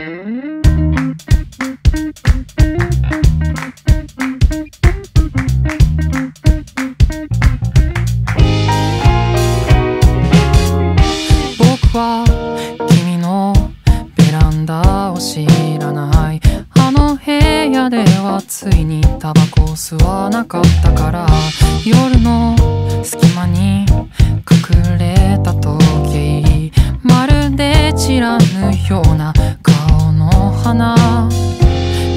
僕は君のベランダを知らない。あの部屋ではついにタバコを吸わなかったから。夜の隙間に隠れた時。計まるで散らぬような花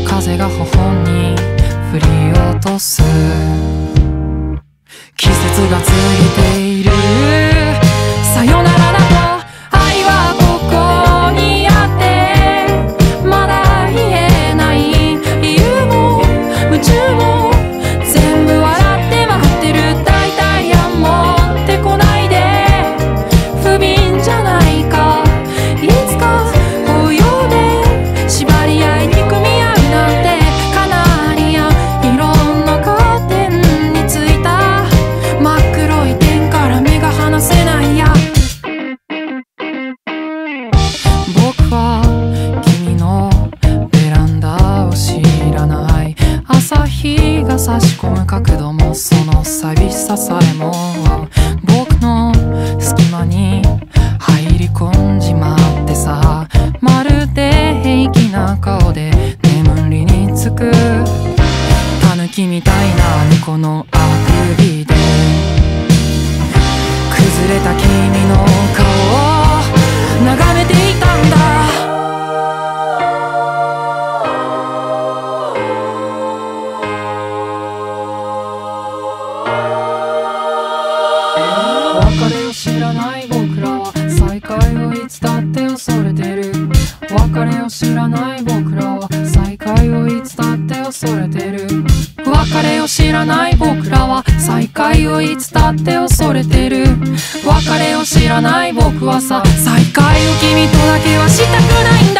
風が頬に降り落とす。季節が過ぎている。差し込む角度もその寂しささえも僕の隙間に入り込んじまってさ。まるで平気な顔で眠りにつく。狸みたいな猫のあくびで。崩れた君の顔を知らない僕らは再会をいつだって恐れてる。別れを知らない僕らは再会をいつだって恐れてる。別れを知らない僕らは再会をいつだって恐れてる。別れを知らない僕はさ再会を君とだけはしたくない。